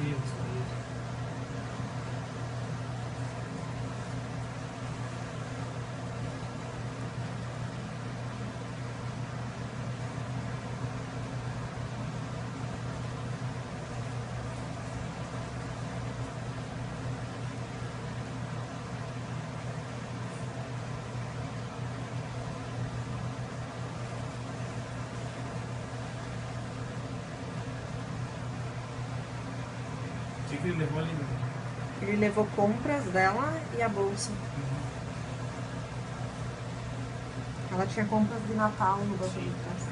wheels. Que ele levou ali? Ele levou compras dela e a bolsa. Ela tinha compras de Natal no banco de trás.